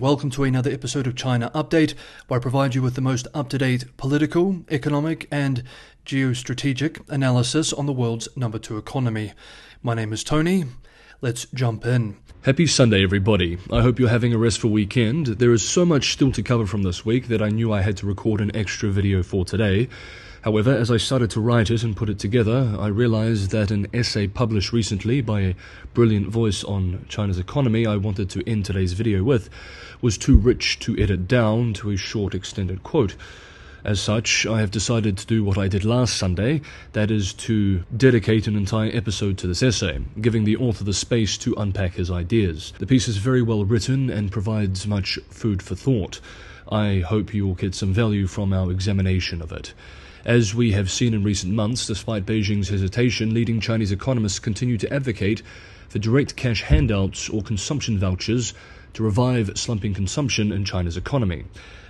Welcome to another episode of China Update, where I provide you with the most up to date political, economic, and geostrategic analysis on the world's number two economy. My name is Tony. Let's jump in. Happy Sunday, everybody. I hope you're having a restful weekend. There is so much still to cover from this week that I knew I had to record an extra video for today. However, as I started to write it and put it together, I realized that an essay published recently by a brilliant voice on China's economy I wanted to end today's video with was too rich to edit down to a short extended quote. As such, I have decided to do what I did last Sunday, that is, to dedicate an entire episode to this essay, giving the author the space to unpack his ideas. The piece is very well written and provides much food for thought. I hope you will get some value from our examination of it. As we have seen in recent months, despite Beijing's hesitation, leading Chinese economists continue to advocate for direct cash handouts or consumption vouchers to revive slumping consumption in China's economy.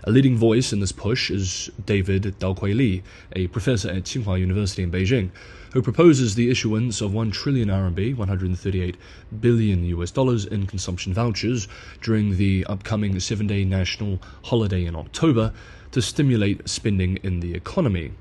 A leading voice in this push is David Daokui Li, a professor at Tsinghua University in Beijing, who proposes the issuance of 1 trillion RMB, 138 billion US dollars in consumption vouchers during the upcoming 7-day national holiday in October to stimulate spending in the economy.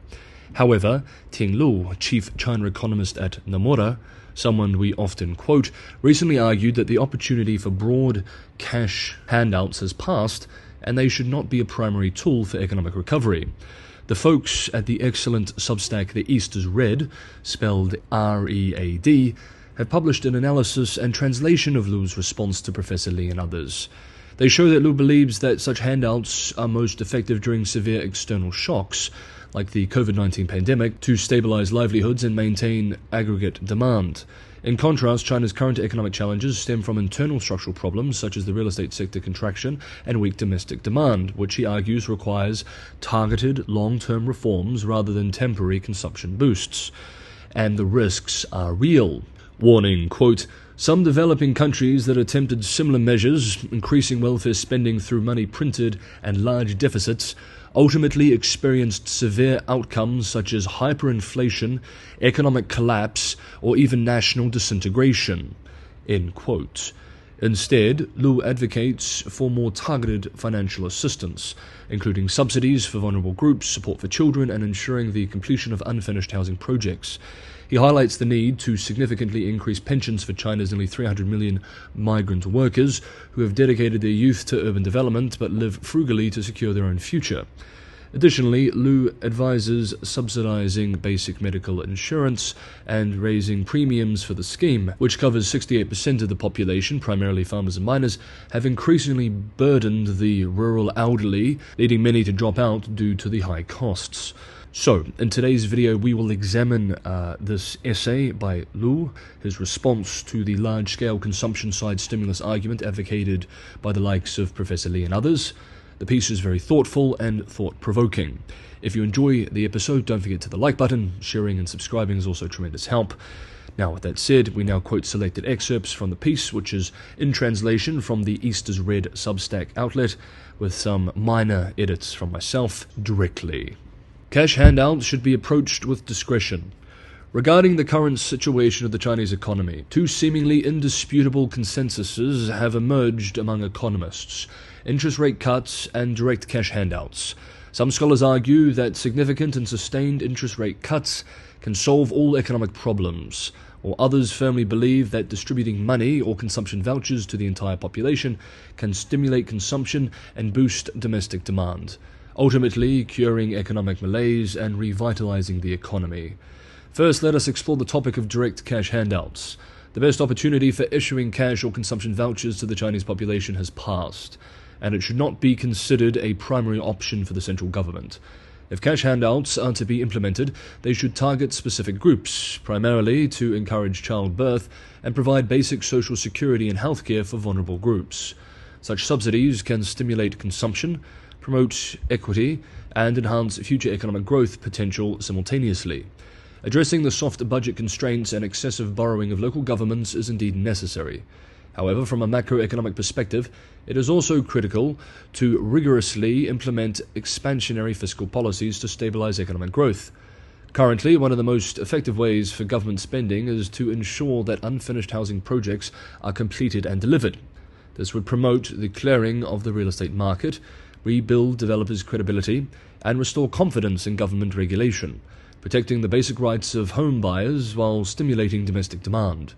However, Ting Lu, chief China economist at Nomura, someone we often quote, recently argued that the opportunity for broad cash handouts has passed and they should not be a primary tool for economic recovery. The folks at the excellent Substack The East is Read, spelled R E A D, have published an analysis and translation of Lu's response to Professor Li and others. They show that Lu believes that such handouts are most effective during severe external shocks, like the COVID 19 pandemic, to stabilize livelihoods and maintain aggregate demand. In contrast, China's current economic challenges stem from internal structural problems such as the real estate sector contraction and weak domestic demand, which he argues requires targeted long term reforms rather than temporary consumption boosts. And the risks are real. Warning, quote, some developing countries that attempted similar measures, increasing welfare spending through money printed and large deficits, ultimately experienced severe outcomes such as hyperinflation, economic collapse, or even national disintegration. Instead, Lu advocates for more targeted financial assistance, including subsidies for vulnerable groups, support for children, and ensuring the completion of unfinished housing projects. He highlights the need to significantly increase pensions for China's nearly 300 million migrant workers who have dedicated their youth to urban development but live frugally to secure their own future. Additionally, Lu advises subsidizing basic medical insurance and raising premiums for the scheme, which covers 68% of the population, primarily farmers and minors, have increasingly burdened the rural elderly, leading many to drop out due to the high costs. So, in today's video, we will examine uh, this essay by Lu, his response to the large scale consumption side stimulus argument advocated by the likes of Professor Li and others. The piece is very thoughtful and thought provoking. If you enjoy the episode, don't forget to the like button. Sharing and subscribing is also tremendous help. Now, with that said, we now quote selected excerpts from the piece, which is in translation from the East is Read Substack outlet, with some minor edits from myself directly. Cash handouts should be approached with discretion. Regarding the current situation of the Chinese economy, two seemingly indisputable consensuses have emerged among economists interest rate cuts and direct cash handouts. Some scholars argue that significant and sustained interest rate cuts can solve all economic problems, while others firmly believe that distributing money or consumption vouchers to the entire population can stimulate consumption and boost domestic demand ultimately curing economic malaise and revitalizing the economy. First, let us explore the topic of direct cash handouts. The best opportunity for issuing cash or consumption vouchers to the Chinese population has passed, and it should not be considered a primary option for the central government. If cash handouts are to be implemented, they should target specific groups, primarily to encourage childbirth and provide basic social security and healthcare for vulnerable groups. Such subsidies can stimulate consumption, promote equity, and enhance future economic growth potential simultaneously. Addressing the soft budget constraints and excessive borrowing of local governments is indeed necessary. However, from a macroeconomic perspective, it is also critical to rigorously implement expansionary fiscal policies to stabilize economic growth. Currently, one of the most effective ways for government spending is to ensure that unfinished housing projects are completed and delivered. This would promote the clearing of the real estate market, rebuild developers' credibility, and restore confidence in government regulation, protecting the basic rights of home buyers while stimulating domestic demand.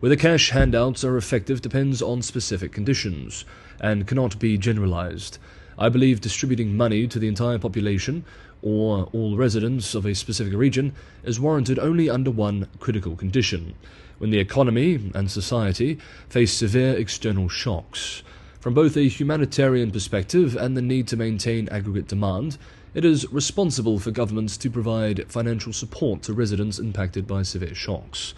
Whether cash handouts are effective depends on specific conditions and cannot be generalized. I believe distributing money to the entire population or all residents of a specific region is warranted only under one critical condition when the economy and society face severe external shocks. From both a humanitarian perspective and the need to maintain aggregate demand, it is responsible for governments to provide financial support to residents impacted by severe shocks.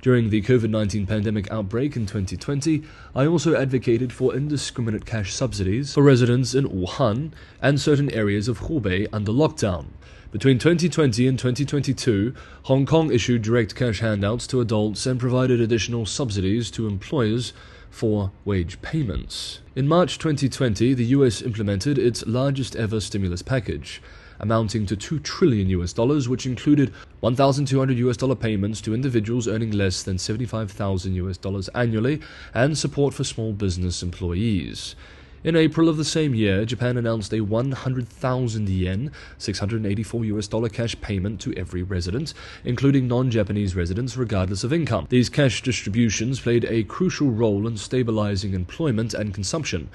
During the COVID 19 pandemic outbreak in 2020, I also advocated for indiscriminate cash subsidies for residents in Wuhan and certain areas of Hubei under lockdown. Between 2020 and 2022, Hong Kong issued direct cash handouts to adults and provided additional subsidies to employers for wage payments. In March 2020, the US implemented its largest ever stimulus package amounting to 2 trillion US dollars, which included 1,200 US dollar payments to individuals earning less than 75,000 US dollars annually and support for small business employees. In April of the same year, Japan announced a 100,000 yen, 684 US dollar cash payment to every resident, including non-Japanese residents regardless of income. These cash distributions played a crucial role in stabilizing employment and consumption,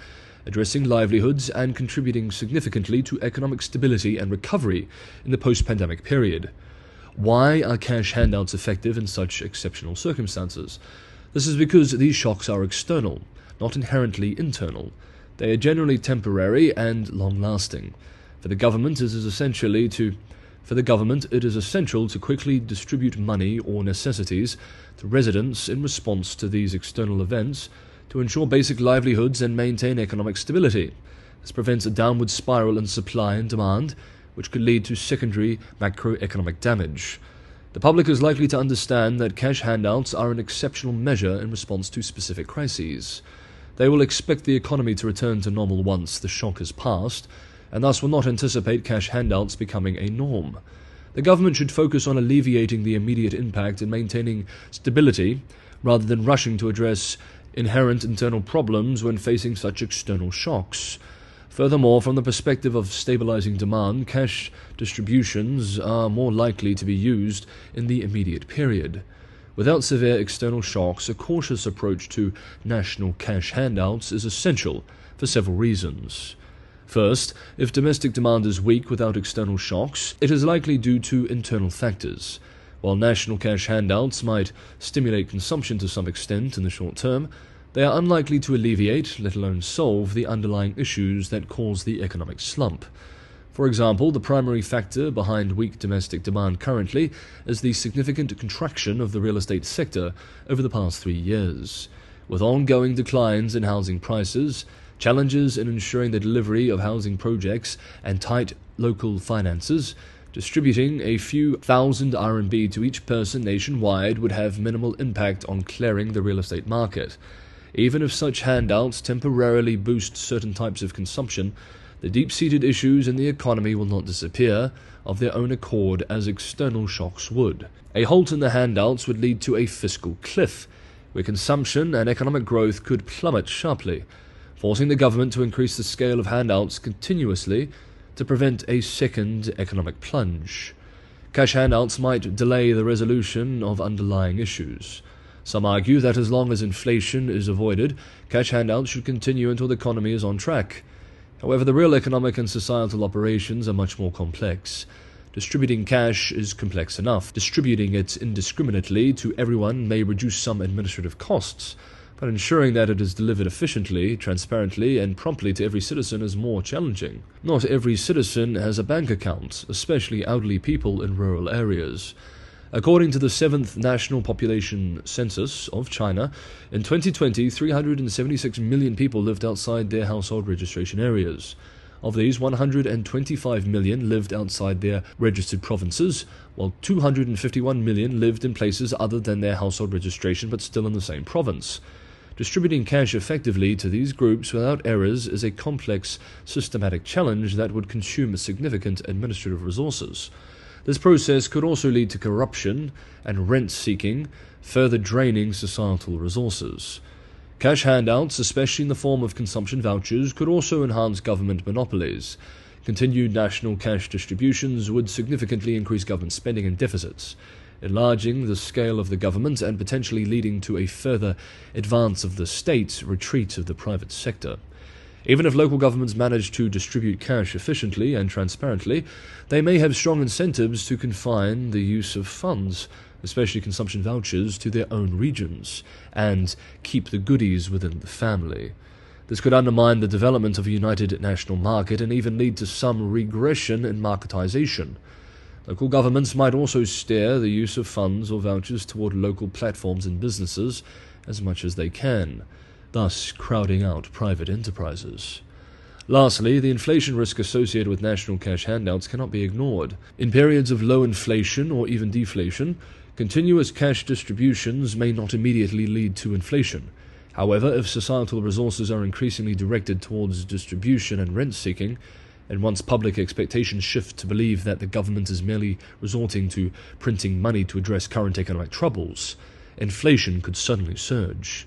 addressing livelihoods and contributing significantly to economic stability and recovery in the post pandemic period. Why are cash handouts effective in such exceptional circumstances? This is because these shocks are external, not inherently internal. They are generally temporary and long lasting. For the government, it is essentially to for the government, it is essential to quickly distribute money or necessities to residents in response to these external events to ensure basic livelihoods and maintain economic stability. This prevents a downward spiral in supply and demand, which could lead to secondary macroeconomic damage. The public is likely to understand that cash handouts are an exceptional measure in response to specific crises. They will expect the economy to return to normal once the shock has passed, and thus will not anticipate cash handouts becoming a norm. The government should focus on alleviating the immediate impact and maintaining stability rather than rushing to address inherent internal problems when facing such external shocks. Furthermore, from the perspective of stabilizing demand, cash distributions are more likely to be used in the immediate period. Without severe external shocks, a cautious approach to national cash handouts is essential for several reasons. First, if domestic demand is weak without external shocks, it is likely due to internal factors. While national cash handouts might stimulate consumption to some extent in the short term, they are unlikely to alleviate, let alone solve, the underlying issues that cause the economic slump. For example, the primary factor behind weak domestic demand currently is the significant contraction of the real estate sector over the past three years. With ongoing declines in housing prices, challenges in ensuring the delivery of housing projects, and tight local finances, Distributing a few thousand RMB to each person nationwide would have minimal impact on clearing the real estate market. Even if such handouts temporarily boost certain types of consumption, the deep seated issues in the economy will not disappear of their own accord as external shocks would. A halt in the handouts would lead to a fiscal cliff, where consumption and economic growth could plummet sharply, forcing the government to increase the scale of handouts continuously to prevent a second economic plunge. Cash handouts might delay the resolution of underlying issues. Some argue that as long as inflation is avoided, cash handouts should continue until the economy is on track. However, the real economic and societal operations are much more complex. Distributing cash is complex enough. Distributing it indiscriminately to everyone may reduce some administrative costs, but ensuring that it is delivered efficiently, transparently, and promptly to every citizen is more challenging. Not every citizen has a bank account, especially elderly people in rural areas. According to the 7th National Population Census of China, in 2020, 376 million people lived outside their household registration areas. Of these, 125 million lived outside their registered provinces, while 251 million lived in places other than their household registration but still in the same province. Distributing cash effectively to these groups without errors is a complex, systematic challenge that would consume significant administrative resources. This process could also lead to corruption and rent seeking, further draining societal resources. Cash handouts, especially in the form of consumption vouchers, could also enhance government monopolies. Continued national cash distributions would significantly increase government spending and deficits, enlarging the scale of the government and potentially leading to a further advance of the state, retreat of the private sector. Even if local governments manage to distribute cash efficiently and transparently, they may have strong incentives to confine the use of funds, especially consumption vouchers, to their own regions and keep the goodies within the family. This could undermine the development of a united national market and even lead to some regression in marketization. Local governments might also steer the use of funds or vouchers toward local platforms and businesses as much as they can, thus crowding out private enterprises. Lastly, the inflation risk associated with national cash handouts cannot be ignored. In periods of low inflation or even deflation, continuous cash distributions may not immediately lead to inflation. However, if societal resources are increasingly directed towards distribution and rent seeking, and once public expectations shift to believe that the government is merely resorting to printing money to address current economic troubles, inflation could suddenly surge.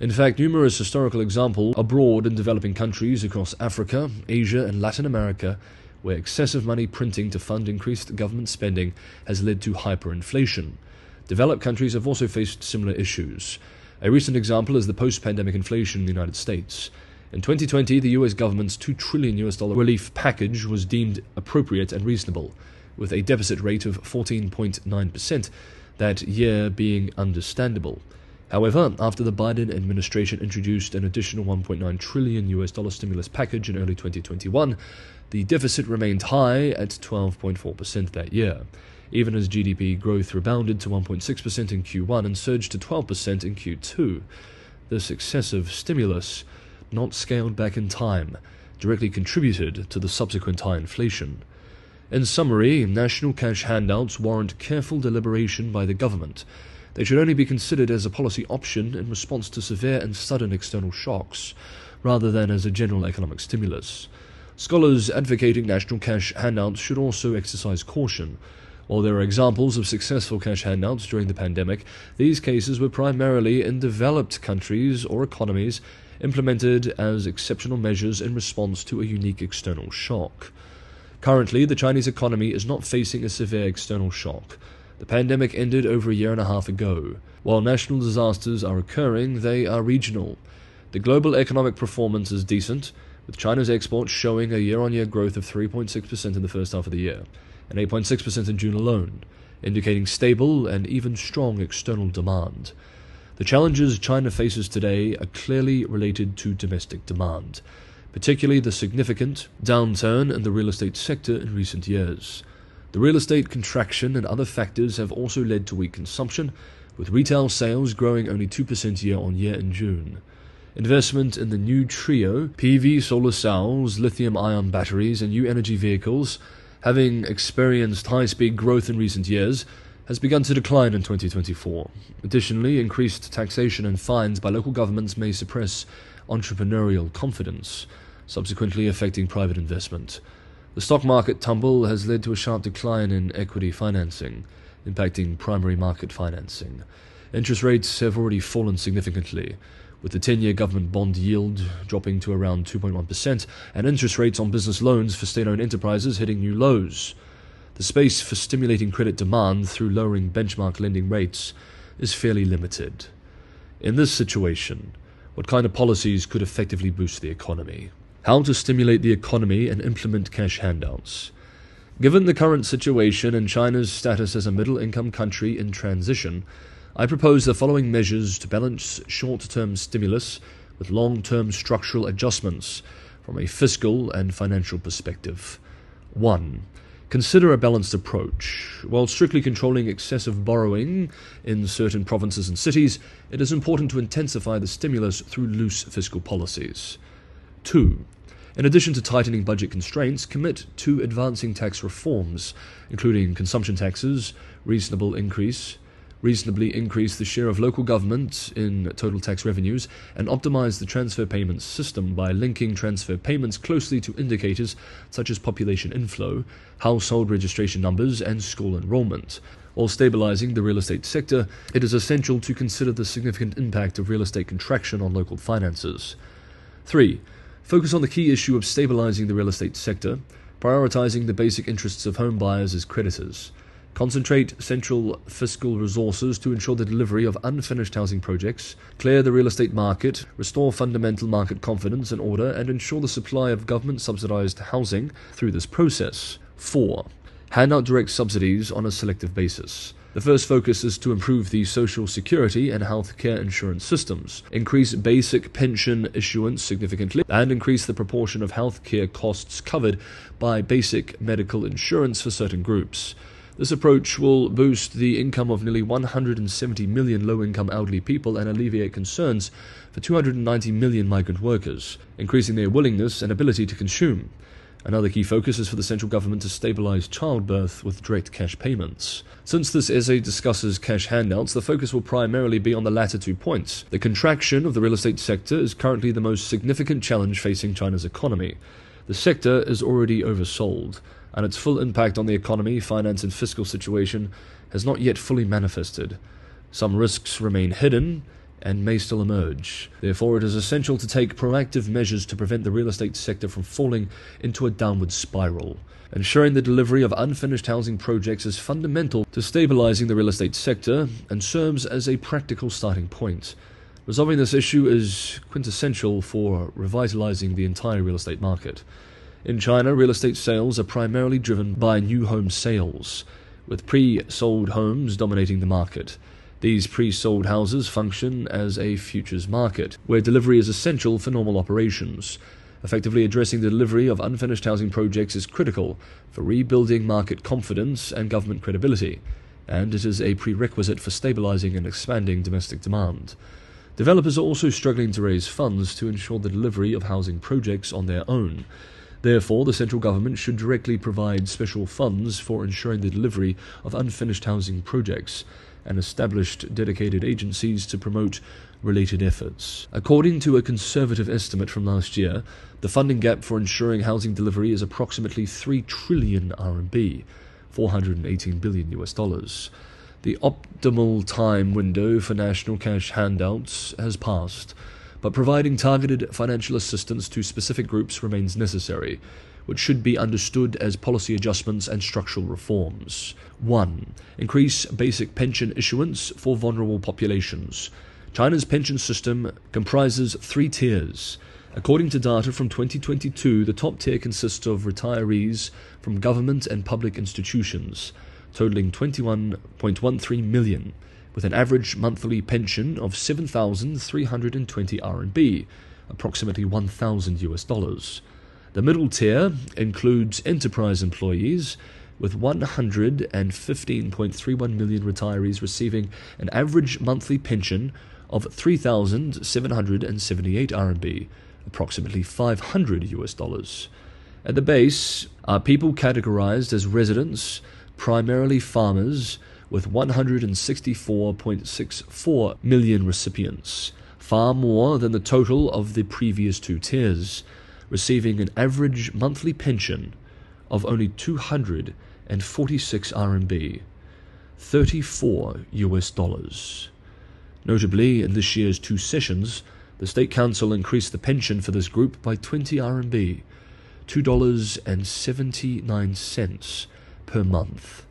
In fact, numerous historical examples abroad in developing countries across Africa, Asia, and Latin America where excessive money printing to fund increased government spending has led to hyperinflation. Developed countries have also faced similar issues. A recent example is the post pandemic inflation in the United States. In 2020, the US government's 2 trillion US dollar relief package was deemed appropriate and reasonable, with a deficit rate of 14.9%, that year being understandable. However, after the Biden administration introduced an additional 1.9 trillion US dollar stimulus package in early 2021, the deficit remained high at 12.4% that year, even as GDP growth rebounded to 1.6% in Q1 and surged to 12% in Q2. This excessive stimulus, not scaled back in time, directly contributed to the subsequent high inflation. In summary, national cash handouts warrant careful deliberation by the government they should only be considered as a policy option in response to severe and sudden external shocks, rather than as a general economic stimulus. Scholars advocating national cash handouts should also exercise caution. While there are examples of successful cash handouts during the pandemic, these cases were primarily in developed countries or economies implemented as exceptional measures in response to a unique external shock. Currently, the Chinese economy is not facing a severe external shock. The pandemic ended over a year and a half ago. While national disasters are occurring, they are regional. The global economic performance is decent, with China's exports showing a year on year growth of 3.6% in the first half of the year, and 8.6% in June alone, indicating stable and even strong external demand. The challenges China faces today are clearly related to domestic demand, particularly the significant downturn in the real estate sector in recent years. The real estate contraction and other factors have also led to weak consumption, with retail sales growing only 2% year on year in June. Investment in the new trio PV solar cells, lithium ion batteries, and new energy vehicles, having experienced high speed growth in recent years, has begun to decline in 2024. Additionally, increased taxation and fines by local governments may suppress entrepreneurial confidence, subsequently affecting private investment. The stock market tumble has led to a sharp decline in equity financing, impacting primary market financing. Interest rates have already fallen significantly, with the 10 year government bond yield dropping to around 2.1% and interest rates on business loans for state owned enterprises hitting new lows. The space for stimulating credit demand through lowering benchmark lending rates is fairly limited. In this situation, what kind of policies could effectively boost the economy? How to stimulate the economy and implement cash handouts. Given the current situation and China's status as a middle income country in transition, I propose the following measures to balance short term stimulus with long term structural adjustments from a fiscal and financial perspective. 1. Consider a balanced approach. While strictly controlling excessive borrowing in certain provinces and cities, it is important to intensify the stimulus through loose fiscal policies. 2. In addition to tightening budget constraints, commit to advancing tax reforms, including consumption taxes, reasonable increase, reasonably increase the share of local government in total tax revenues, and optimize the transfer payments system by linking transfer payments closely to indicators such as population inflow, household registration numbers, and school enrollment. While stabilizing the real estate sector, it is essential to consider the significant impact of real estate contraction on local finances. 3. Focus on the key issue of stabilizing the real estate sector, prioritizing the basic interests of home buyers as creditors. Concentrate central fiscal resources to ensure the delivery of unfinished housing projects, clear the real estate market, restore fundamental market confidence and order, and ensure the supply of government subsidized housing through this process. 4. Hand out direct subsidies on a selective basis. The first focus is to improve the social security and healthcare insurance systems, increase basic pension issuance significantly, and increase the proportion of healthcare costs covered by basic medical insurance for certain groups. This approach will boost the income of nearly 170 million low income elderly people and alleviate concerns for 290 million migrant workers, increasing their willingness and ability to consume. Another key focus is for the central government to stabilize childbirth with direct cash payments. Since this essay discusses cash handouts, the focus will primarily be on the latter two points. The contraction of the real estate sector is currently the most significant challenge facing China's economy. The sector is already oversold and its full impact on the economy, finance, and fiscal situation has not yet fully manifested. Some risks remain hidden and may still emerge. Therefore, it is essential to take proactive measures to prevent the real estate sector from falling into a downward spiral. Ensuring the delivery of unfinished housing projects is fundamental to stabilizing the real estate sector and serves as a practical starting point. Resolving this issue is quintessential for revitalizing the entire real estate market. In China, real estate sales are primarily driven by new home sales, with pre sold homes dominating the market. These pre sold houses function as a futures market, where delivery is essential for normal operations. Effectively addressing the delivery of unfinished housing projects is critical for rebuilding market confidence and government credibility, and it is a prerequisite for stabilizing and expanding domestic demand. Developers are also struggling to raise funds to ensure the delivery of housing projects on their own. Therefore, the central government should directly provide special funds for ensuring the delivery of unfinished housing projects and established dedicated agencies to promote related efforts. According to a conservative estimate from last year, the funding gap for ensuring housing delivery is approximately 3 trillion RMB, 418 billion US dollars. The optimal time window for national cash handouts has passed but providing targeted financial assistance to specific groups remains necessary, which should be understood as policy adjustments and structural reforms. 1. Increase basic pension issuance for vulnerable populations. China's pension system comprises three tiers. According to data from 2022, the top tier consists of retirees from government and public institutions, totaling 21.13 million with an average monthly pension of 7,320 RMB, approximately 1,000 US dollars. The middle tier includes enterprise employees, with 115.31 million retirees receiving an average monthly pension of 3,778 RMB, approximately 500 US dollars. At the base are people categorized as residents, primarily farmers, with 164.64 million recipients, far more than the total of the previous two tiers, receiving an average monthly pension of only 246 RMB, 34 US dollars. Notably, in this year's two sessions, the State Council increased the pension for this group by 20 RMB, $2.79 per month.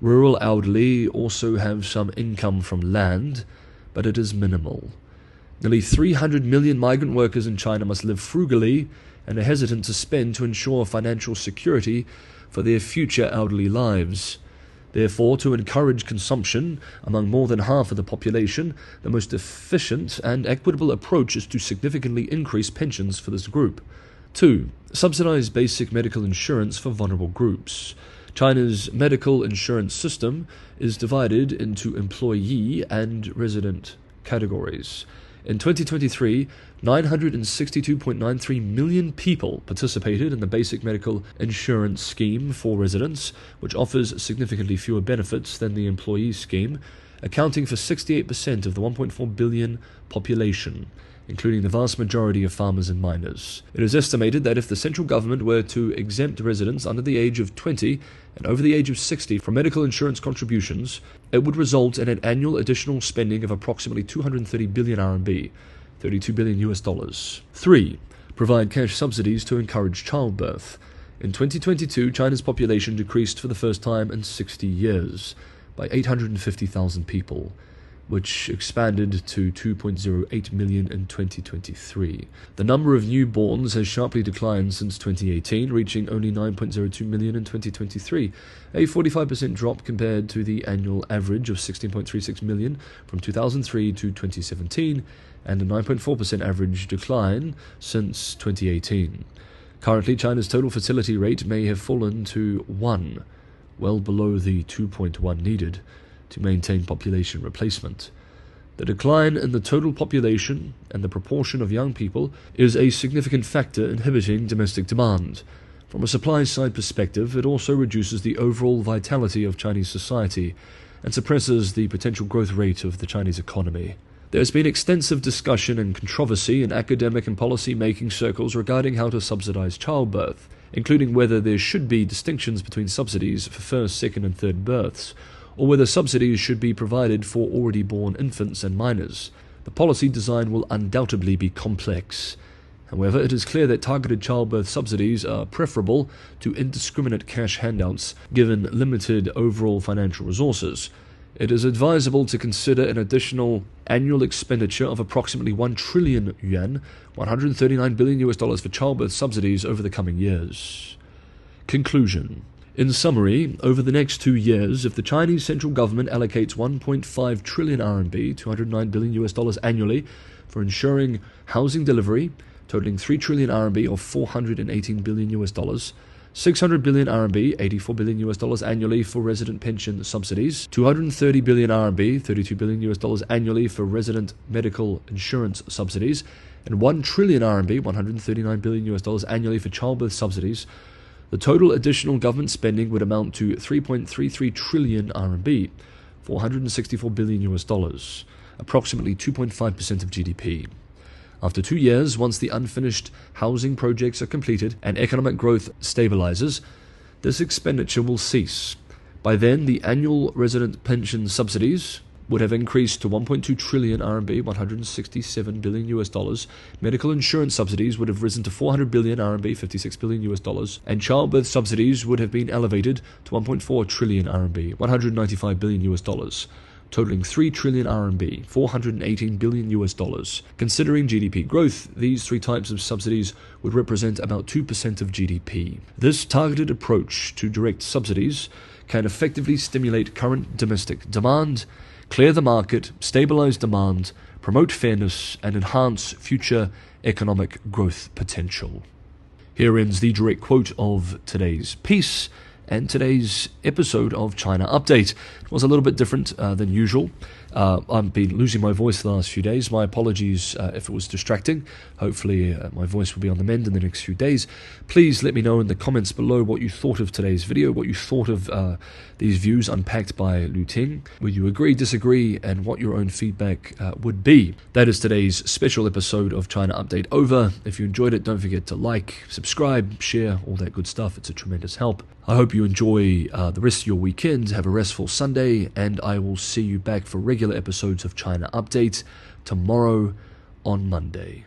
Rural elderly also have some income from land, but it is minimal. Nearly 300 million migrant workers in China must live frugally and are hesitant to spend to ensure financial security for their future elderly lives. Therefore, to encourage consumption among more than half of the population, the most efficient and equitable approach is to significantly increase pensions for this group. 2. Subsidize basic medical insurance for vulnerable groups. China's medical insurance system is divided into employee and resident categories. In 2023, 962.93 million people participated in the basic medical insurance scheme for residents, which offers significantly fewer benefits than the employee scheme, accounting for 68% of the 1.4 billion population. Including the vast majority of farmers and minors. It is estimated that if the central government were to exempt residents under the age of 20 and over the age of 60 from medical insurance contributions, it would result in an annual additional spending of approximately 230 billion RMB, 32 billion US dollars. 3. Provide cash subsidies to encourage childbirth. In 2022, China's population decreased for the first time in 60 years by 850,000 people which expanded to 2.08 million in 2023. The number of newborns has sharply declined since 2018, reaching only 9.02 million in 2023, a 45% drop compared to the annual average of 16.36 million from 2003 to 2017, and a 9.4% average decline since 2018. Currently, China's total fertility rate may have fallen to 1, well below the 2.1 needed to maintain population replacement. The decline in the total population and the proportion of young people is a significant factor inhibiting domestic demand. From a supply side perspective, it also reduces the overall vitality of Chinese society and suppresses the potential growth rate of the Chinese economy. There has been extensive discussion and controversy in academic and policy making circles regarding how to subsidize childbirth, including whether there should be distinctions between subsidies for first, second, and third births, or whether subsidies should be provided for already born infants and minors. The policy design will undoubtedly be complex. However, it is clear that targeted childbirth subsidies are preferable to indiscriminate cash handouts given limited overall financial resources. It is advisable to consider an additional annual expenditure of approximately 1 trillion yuan, 139 billion US dollars for childbirth subsidies over the coming years. Conclusion in summary, over the next two years, if the Chinese central government allocates 1.5 trillion RMB, 209 billion US dollars annually, for ensuring housing delivery, totaling 3 trillion RMB or 418 billion US dollars, 600 billion RMB, 84 billion US dollars annually for resident pension subsidies, 230 billion RMB, 32 billion US dollars annually for resident medical insurance subsidies, and 1 trillion RMB, 139 billion US dollars annually for childbirth subsidies, the total additional government spending would amount to 3.33 trillion RMB, 464 billion US dollars, approximately 2.5% of GDP. After two years, once the unfinished housing projects are completed and economic growth stabilizes, this expenditure will cease. By then, the annual resident pension subsidies, would have increased to 1.2 trillion RMB, 167 billion US dollars. Medical insurance subsidies would have risen to 400 billion RMB, 56 billion US dollars, and childbirth subsidies would have been elevated to 1.4 trillion RMB, 195 billion US dollars totaling 3 trillion RMB, 418 billion US dollars. Considering GDP growth, these three types of subsidies would represent about 2% of GDP. This targeted approach to direct subsidies can effectively stimulate current domestic demand clear the market, stabilize demand, promote fairness, and enhance future economic growth potential. Here ends the direct quote of today's piece and today's episode of China Update. It was a little bit different uh, than usual. Uh, I've been losing my voice the last few days. My apologies uh, if it was distracting. Hopefully, uh, my voice will be on the mend in the next few days. Please let me know in the comments below what you thought of today's video, what you thought of uh, these views unpacked by Lu Ting. Would you agree, disagree, and what your own feedback uh, would be? That is today's special episode of China Update over. If you enjoyed it, don't forget to like, subscribe, share, all that good stuff. It's a tremendous help. I hope you enjoy uh, the rest of your weekend. Have a restful Sunday, and I will see you back for regular episodes of China Update tomorrow on Monday.